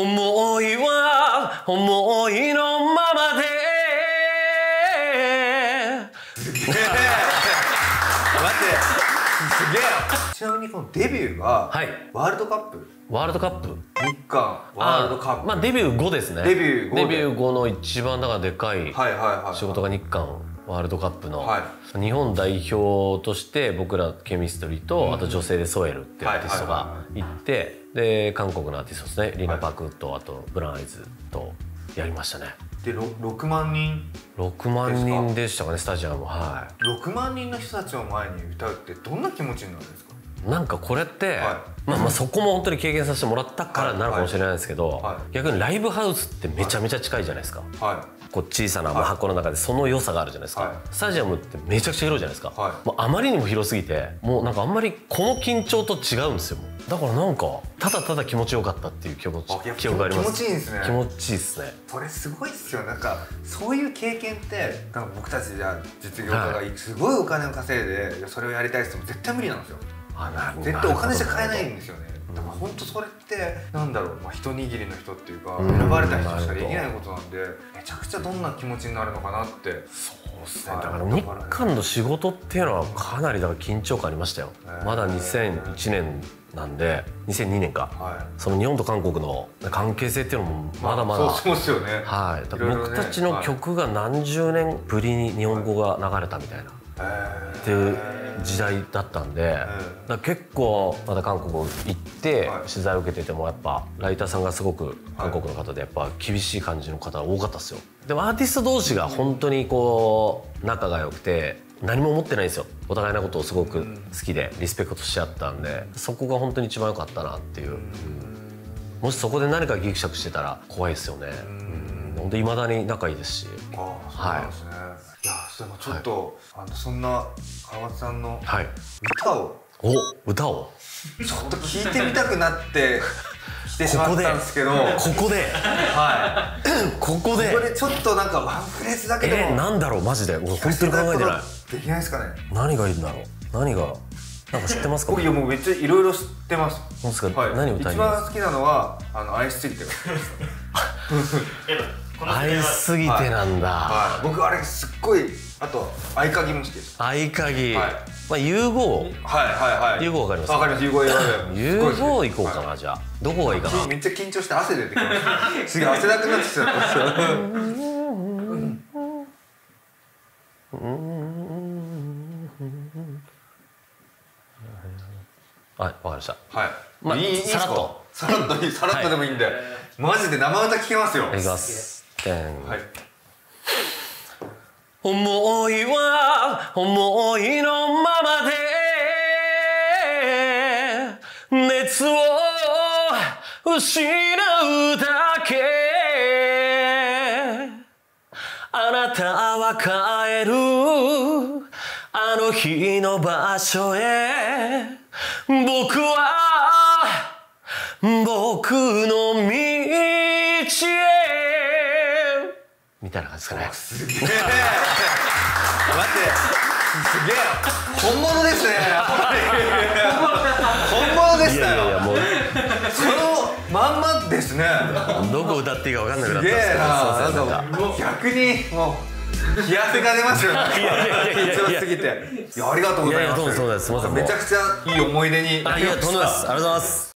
思いは思いのままでちなみにこのデビューがはい。ワールドカップ？ワールドカップ？日韓ワールドカップ。まあデビュー後ですね。デビュー後で。デビュー後の一番だからでかいはいはいはい仕事が日韓ワールドカップの、は日本代表として僕らケミストリーと、あと女性でソエルっていうアーティストが行って、で韓国のアーティストですね。リナ・パクとあとブラン・アイズとやりましたね。でろ6万人？6万人でしたかねスタジアム。は6万人の人たちを前に歌うってどんな気持ちになるんですか？いなんかこれって、はまあまあそこも本当に経験させてもらったからなのかもしれないですけど、はい。はい。逆にライブハウスってめちゃめちゃ近いじゃないですか、はこう小さなまあ箱の中でその良さがあるじゃないですか、はい。スタジアムってめちゃくちゃ広いじゃないですか、はい。もうあまりにも広すぎてもうなんかあんまりこの緊張と違うんですよ。だからなんかただただ気持ちよかったっていう気持ち記憶があります気持ちいいんですね。気持ちいいですね。それすごいっすよ。なんかそういう経験ってなんか僕たちじゃ実業家がすごいお金を稼いでそれをやりたいって言っても絶対無理なんですよ絶対お金じゃ買えないんですよね。うん。だから本当それってなんだろう、まあ、一握りの人っていうかうん。選ばれた人しかできないことなんでめちゃくちゃどんな気持ちになるのかなって。そうですね。はい。だから日韓の仕事っていうのはかなりだから緊張感ありましたよ。まだ2001年なんで2002年か。はい。その日本と韓国の関係性っていうのもまだまだそうそうですよね。はい、僕たちの曲が何十年ぶりに日本語が流れたみたいな。へー。っていう時代だったんで、だから結構まだ韓国行ってはい。取材を受けててもやっぱライターさんがすごく韓国の方でやっぱ厳しい感じの方多かったですよ。でもアーティスト同士が本当にこう仲が良くて何も思ってないんですよ。お互いのことをすごく好きでリスペクトし合ったんでそこが本当に一番良かったなっていう、もしそこで何かギクシャクしてたら怖いですよね。うん。本当いまだに仲いいですし。ああそうちょっと、あのそんな川松さんのはい。歌を。お歌を？ちょっと聞いてみたくなって 来てしまったんですけど。ここで？はい。ここで？ここで？ちょっとなんかワンフレーズだけでもえー、なんだろう？マジで？俺本当に考えてない。できないですかね？何がいいんだろう？何が？なんか知ってますか僕いやもうめっちゃいろいろ知ってます。本当ですか？はい、何歌い一ます？番好きなのはあの愛しす。ぎてが愛すぎてなんだ、はい。僕あれすっごいあと合鍵も好きです。合鍵、はい。まあ融合。はいはいはい。融合わかりますわかります。融合融合行こうかな、じゃあ。どこがいいかな？めっちゃ緊張して汗出てきます。す。げえ汗だくなってきちゃったはいわかりましたはいまあいいさらっとさらっといいさらっとでもいいん。で、マジで生歌聞けますよいきますはい思いは思いのままで熱を失うだけ。あなたは帰るあの日の場所へ。僕は僕のたいな感じですかね。すげえ。待ってすげえ本物ですね本物でいしたよやいやもう。そのまんまですね。どこ歌っていいか分かんなくなった。んですけど逆にもう冷や汗が出ますよね。すぎて。いやありがとうございます。いやいやどうもそうです。まめちゃくちゃいい思い出になあります。ありがとうございます